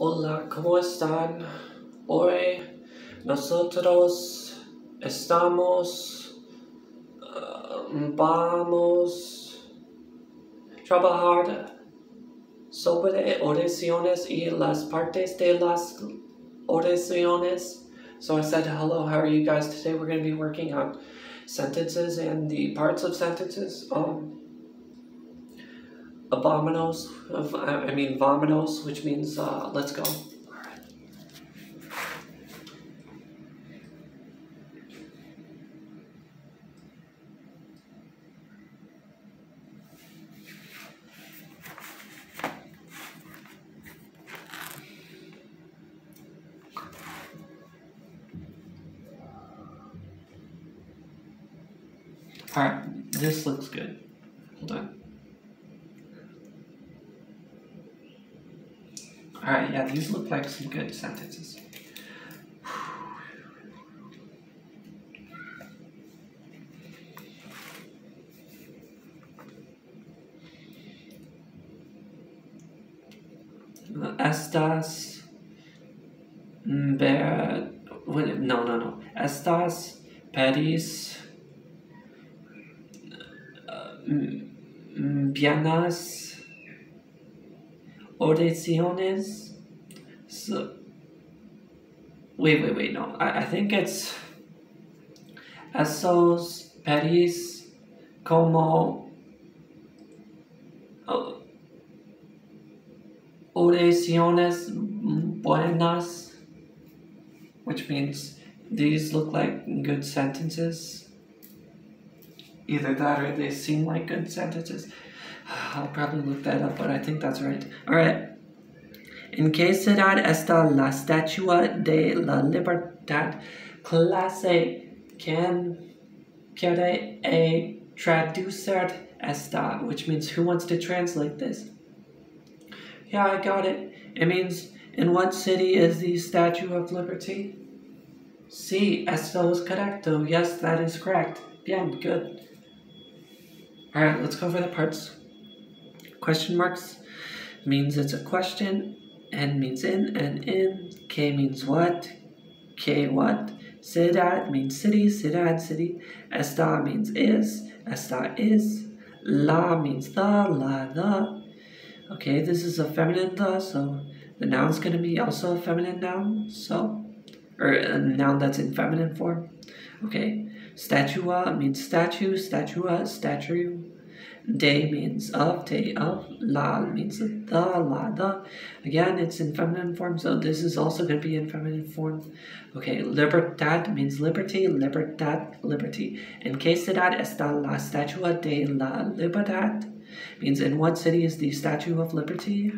Hola, ¿cómo están? Hoy nosotros estamos, uh, vamos trabajar sobre oraciones y las partes de las oraciones. So I said, hello, how are you guys? Today we're going to be working on sentences and the parts of sentences. Um, abominos, I mean vominos, which means uh, let's go. Alright, this looks good. Hold on. Alright, these look like some good sentences. Estas ver no no no estas pedis uh, bienas So, wait, wait, wait, no. I, I think it's esos pedis como uh, oraciones buenas, which means these look like good sentences. Either that or they seem like good sentences. I'll probably look that up, but I think that's right. Alright. En que ciudad está la estatua de la libertad? Clase quien quiere a traducir esta, which means who wants to translate this? Yeah, I got it. It means in what city is the Statue of Liberty? Sí, esto es correcto. Yes, that is correct. Bien, good. Alright, let's go over the parts. Question marks means it's a question, N means in, and in, K means what, K what, Ciudad means city, ciudad, city, esta means is, esta is, la means the, la, the. Okay, this is a feminine the, so the noun's going to be also a feminine noun, so, or a noun that's in feminine form. Okay, statua means statue, statua, statue, Day means of, day of. La means the, la, the. Again, it's in feminine form, so this is also going to be in feminine form. Okay, libertad means liberty, libertad, liberty. En que ciudad está la estatua de la libertad? Means in what city is the Statue of Liberty?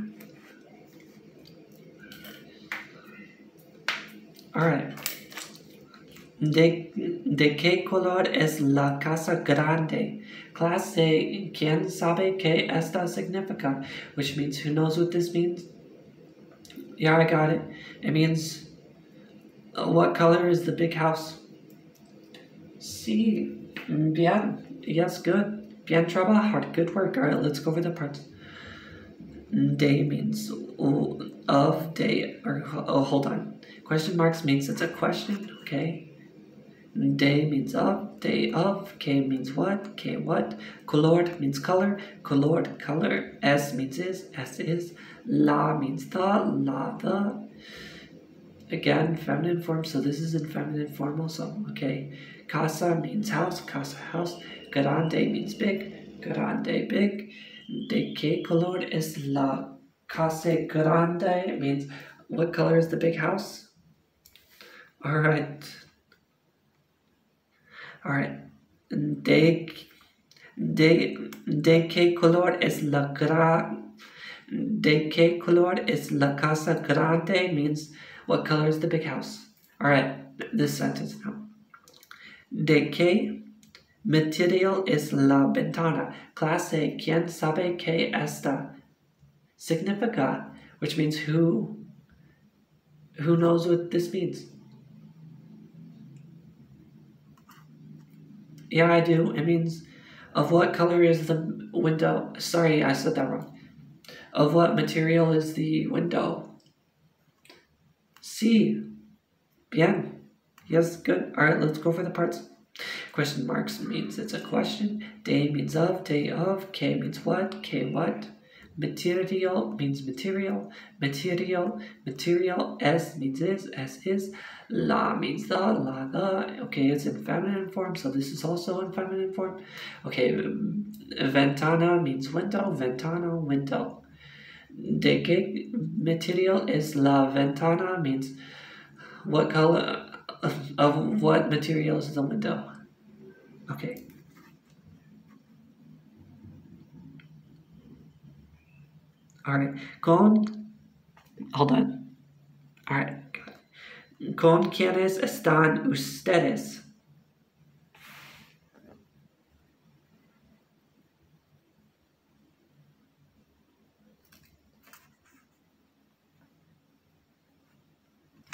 Alright. De, de qué color es la casa grande? Clase, ¿quién sabe qué esta significa? Which means, who knows what this means? Yeah, I got it. It means, uh, what color is the big house? Sí, bien. Yes, good. Bien trabajar. Good work. All right, let's go over the parts. Day means of day, or oh, hold on. Question marks means it's a question, okay? Day means of, day of, K means what, K what, color means color, color, color, S means is, S is, la means the, la the. Again, feminine form, so this is in feminine form also, okay. Casa means house, casa house, grande means big, grande big. De que color es la casa grande it means what color is the big house? Alright, Alright. De, de, de qué color es la gra, de qué color es la casa grande means what color is the big house. Alright, this sentence now. De qué material es la ventana? Clase, ¿quién sabe qué esta significa? Which means who, who knows what this means? Yeah, I do. It means, of what color is the window? Sorry, I said that wrong. Of what material is the window? See. Bien. Yes, good. All right, let's go for the parts. Question marks means it's a question. Day means of, day of. K means what, K what. Material means material. Material, material. S means is, S is. La means the, la the. Okay, it's in feminine form, so this is also in feminine form. Okay, ventana means window, ventana, window. De qué material is la ventana means what color of what material is the window? Okay. All right. Con. Hold on. All right. Con quienes están ustedes?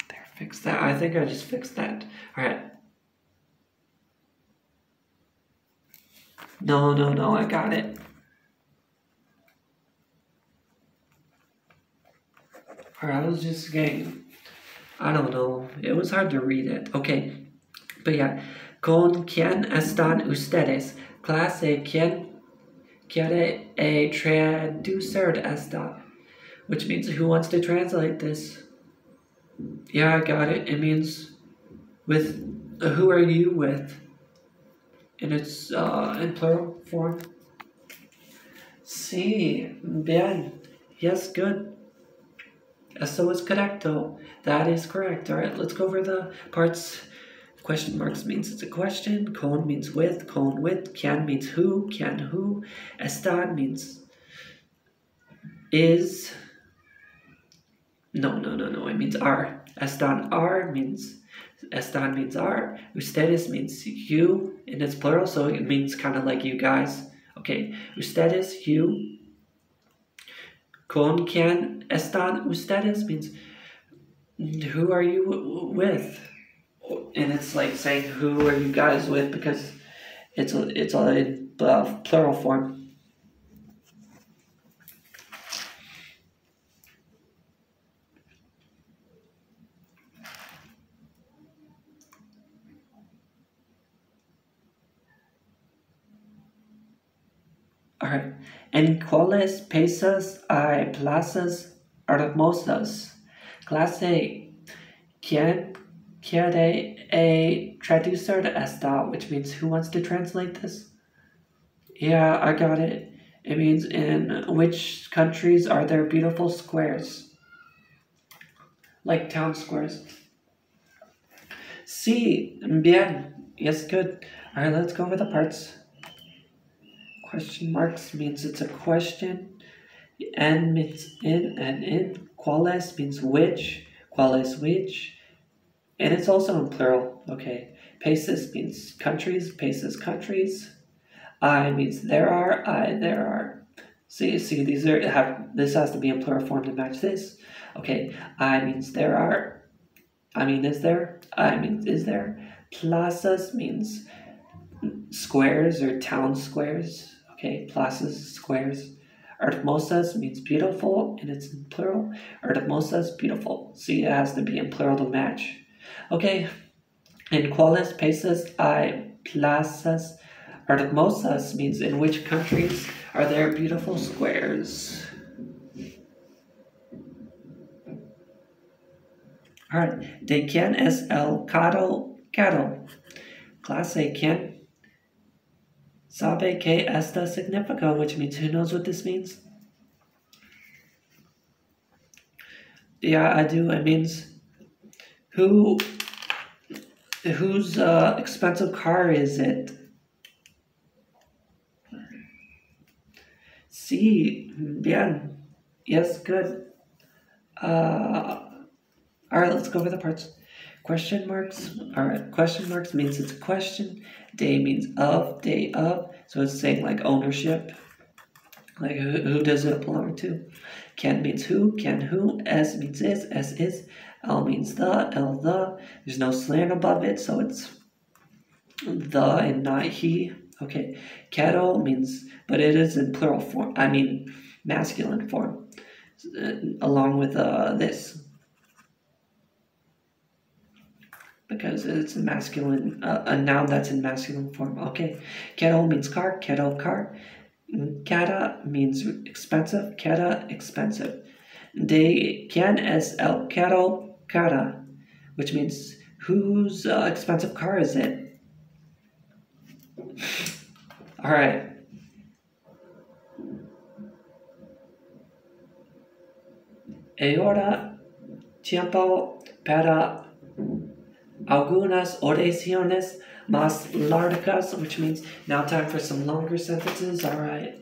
There, fix that. I think I just fixed that. All right. No, no, no, I got it. I was just getting, I don't know. It was hard to read it. Okay. But yeah. ¿Con quién están ustedes? Clase, ¿quién quiere a traducir esta? Which means who wants to translate this? Yeah, I got it. It means with, uh, who are you with? And it's uh, in plural form. Sí, bien. Yes, good. Uh, Eso es correcto. That is correct. All right, let's go over the parts. Question marks means it's a question. Con means with. Con with. Can means who. Can who. Están means is. No, no, no, no. It means are. Están are means Están means are. Ustedes means you, and it's plural, so it means kind of like you guys. Okay, ustedes, you. Con quien están ustedes means who are you with? And it's like saying who are you guys with because it's a, it's a uh, plural form. Alright. En cuáles países hay plazas hermosas? Clase ¿Quién quiere a traducir esta? Which means who wants to translate this? Yeah, I got it. It means in which countries are there beautiful squares? Like town squares. Sí, bien. Yes, good. Alright, let's go over the parts. Question marks means it's a question. En means in and in. Cuáles means which. Cuáles which. And it's also in plural. Okay. Países means countries. Países countries. I means there are. I there are. See, see, these are have this has to be in plural form to match this. Okay. I means there are. I mean, is there? I means is there? Plazas means squares or town squares. Okay, plazas, squares. Hermosas means beautiful, and it's in plural. Hermosas, beautiful. See, it has to be in plural to match. Okay, in cuáles países hay plazas hermosas means in which countries are there beautiful squares? Alright, de quién es el caro caro? Clase quién Sabe que esta significa, which means who knows what this means? Yeah, I do. It means who whose uh, expensive car is it? Sí, bien. Yes, good. Uh, all right, let's go over the parts. Question marks. All right, question marks means it's a question. Day means of, day of. So it's saying like ownership. Like who, who does it belong to? Can means who, can who. S means is, S is. L means the, L the. There's no slant above it, so it's the and not he. Okay. Cattle means, but it is in plural form. I mean, masculine form. Uh, along with uh, this. Because it's a masculine, uh, a noun that's in masculine form. Okay, quiero means car, quiero car. Cara means expensive, cara expensive. De quien es el quiero cara, which means whose uh, expensive car is it? All right. Ahora tiempo para algunas oraciones más largas, which means now time for some longer sentences. All right.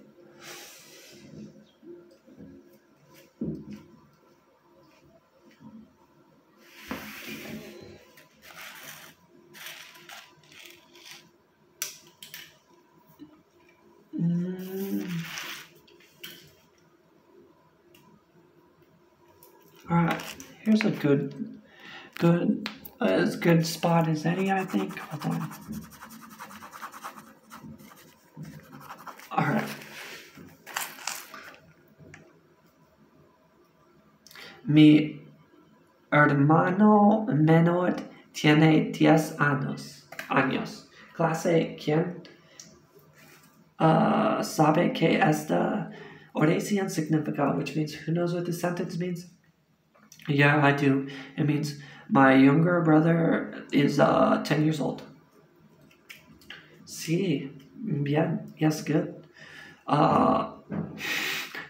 Mm. All right, here's a good, good as good spot as any, I think. All right. Mi hermano menor tiene diez años. años. Clase, ¿quién uh, sabe que esta oración significa? Which means, who knows what this sentence means? Yeah, I do. It means my younger brother is uh, 10 years old. Sí, bien, yes, good. Uh,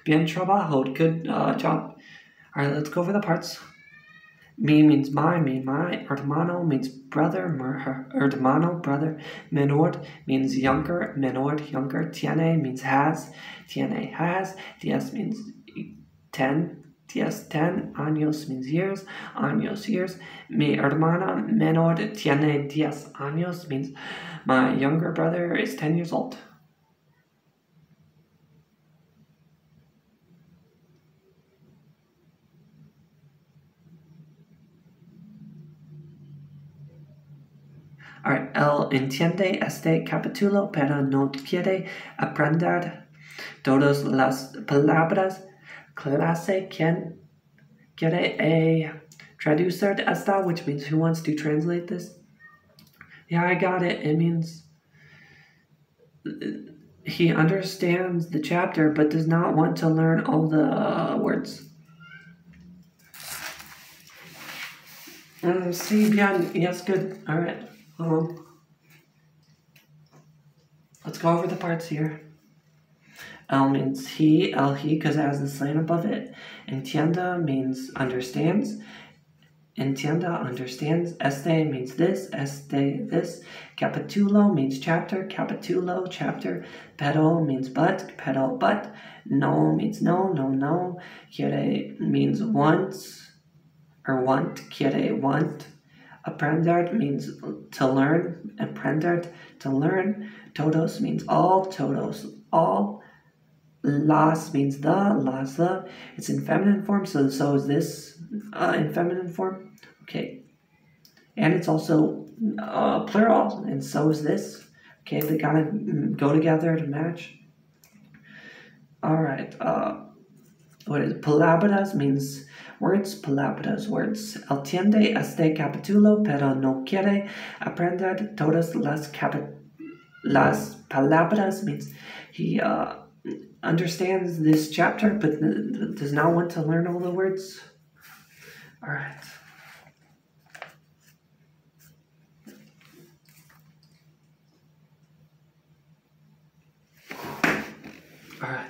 bien trabajo, good uh, job. All right, let's go over the parts. Mi means my, me, my. Hermano means brother, hermano, brother. Menor means younger, menor, younger. Tiene means has, tiene has. Diez means 10, Diez, ten años means years, años, years. Mi hermana menor tiene diez años means my younger brother is 10 years old. Alright, él entiende este capítulo, pero no quiere aprender todas las palabras clase quien quiere a traducir esta, which means who wants to translate this? Yeah, I got it. It means he understands the chapter but does not want to learn all the uh, words. Um, sí, bien. Yes, good. All right. Um, let's go over the parts here. El means he, el he, because it has the sign above it. Entienda means understands. Entienda understands. Este means this. Este this. Capitulo means chapter. Capitulo chapter. Pero means but. Pero but. No means no. No no. Quiere means once or want. Quiere want. Aprender means to learn. Aprender to learn. Todos means all. Todos all. Las means the, las the. It's in feminine form, so so is this uh, in feminine form. Okay. And it's also uh, plural, and so is this. Okay, they gotta go together to match. All right. Uh, what is palabras means words. Palabras words. El tiende este capítulo, pero no quiere aprender todas las las palabras means he uh, understands this chapter but does not want to learn all the words? All right. All right.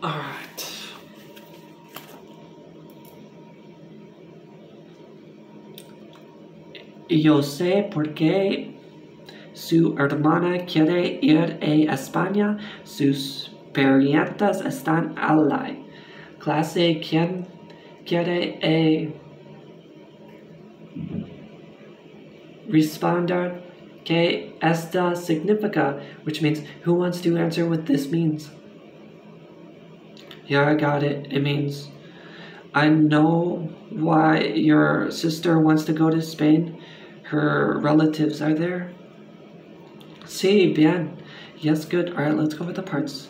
All right. Yo sé por qué su hermana quiere ir a España. Sus parientes están allá. Clase, ¿quién quiere a responder que esta significa, which means who wants to answer what this means? Yeah, I got it. It means I know why your sister wants to go to Spain. Her relatives are there. Sí, bien. Yes, good. All right, let's go with the parts.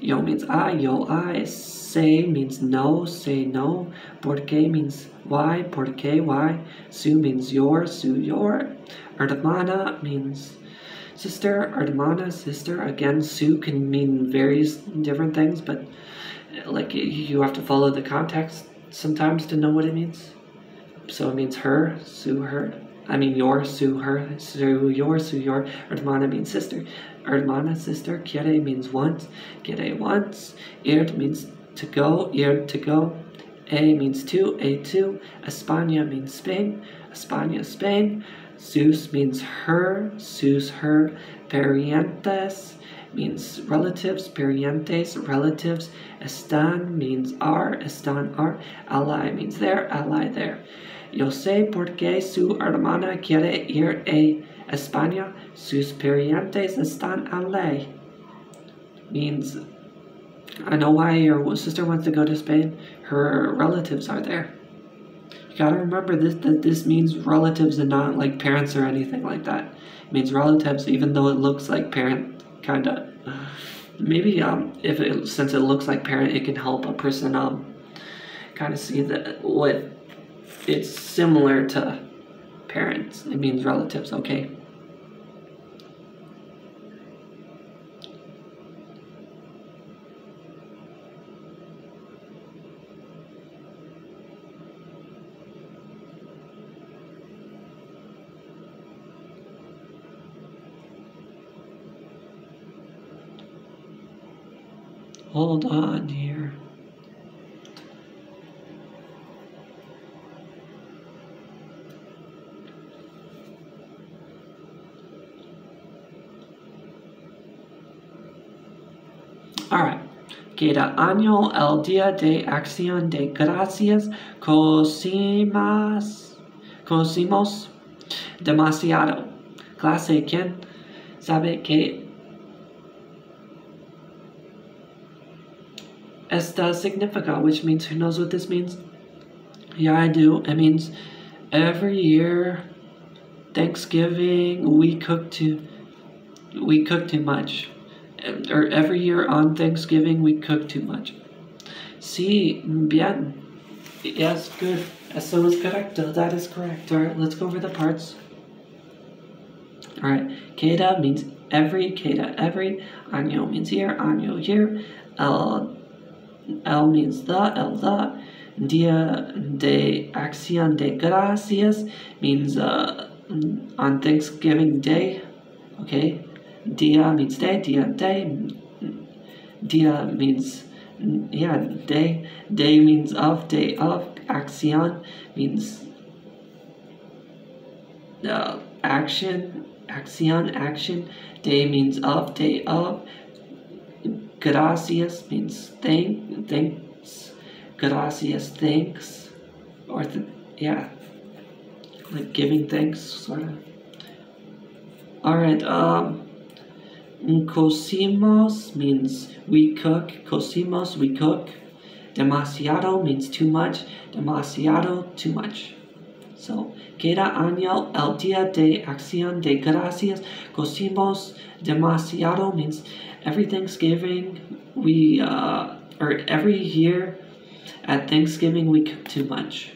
Yo means I, yo I. Say means no, say no. Porque means why, porque why. Su means your, su your. Hermana means sister, hermana, sister. Again, su can mean various different things, but uh, like you have to follow the context sometimes to know what it means. So it means her, su her. I mean your, su her, su your, su your. Hermana means sister. Hermana, sister. Quiere means want. Quiere wants. Ir means to go. Ir to go. A means to. A to. España means Spain. España, Spain. Sus means her. Sus her. Parientes means relatives, parientes, relatives. Están means are, están are. Ally means there, ally there. Yo sé por qué su hermana quiere ir a España. Sus parientes están allí. Means, I know why your sister wants to go to Spain. Her relatives are there. You gotta remember this that this means relatives and not like parents or anything like that. It means relatives, even though it looks like parent, kinda. Maybe um, if it since it looks like parent, it can help a person um, kind of see that what it's similar to parents. It means relatives. Okay. Hold on here. Alright. Queda año el día de acción de gracias. Cosimas. Cosimos demasiado. Clase, ¿quién sabe que esta significa, which means who knows what this means? Yeah, I do. It means every year, Thanksgiving, we cook too, we cook too much. Or every year on Thanksgiving, we cook too much. Sí, bien. Yes, good. Eso es correcto. That is correct. All right, let's go over the parts. All right, queda means every, queda every. Año means year, año year. El El means the, el the. Dia de Acción de Gracias means uh, on Thanksgiving Day. Okay. Dia means day, dia day. Dia means, yeah, day. Day means of, day of. Acción means uh, action. Acción, action. Day means of, day of. Gracias means thank, thanks. Gracias, thanks. Or, th yeah, like giving thanks, sort of. Alright, um, cosimos means we cook. Cosimos, we cook. Demasiado means too much. Demasiado, too much. So, queda año el día de acción de gracias. Cosimos demasiado means every Thanksgiving we uh, or every year at Thanksgiving we cook too much.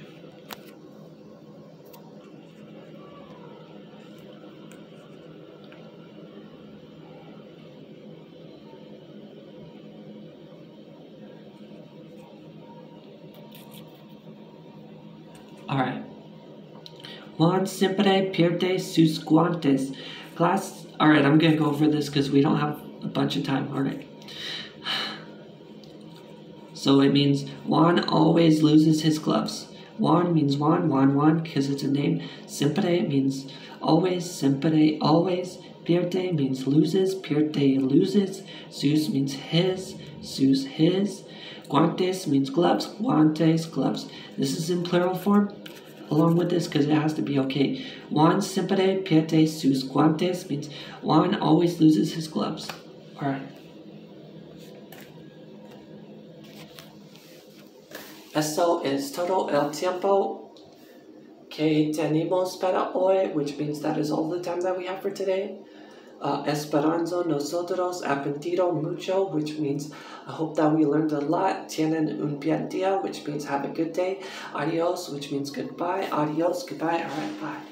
Juan siempre pierde sus guantes. Glass. All right, I'm gonna go over this because we don't have a bunch of time. All right. So it means Juan always loses his gloves. Juan means Juan, Juan, Juan, because it's a name. Siempre means always, siempre, always. Pierde means loses, pierde loses. Sus means his, sus his. Guantes means gloves, guantes, gloves. This is in plural form. Along with this because it has to be okay. Juan siempre pierde sus guantes means Juan always loses his gloves. Alright. Eso es todo el tiempo que tenemos para hoy, which means that is all the time that we have for today. Uh, esperanza nosotros aprendido mucho, which means I hope that we learned a lot. Tienen un bien día, which means have a good day. Adios, which means goodbye. Adios, goodbye. All right, bye.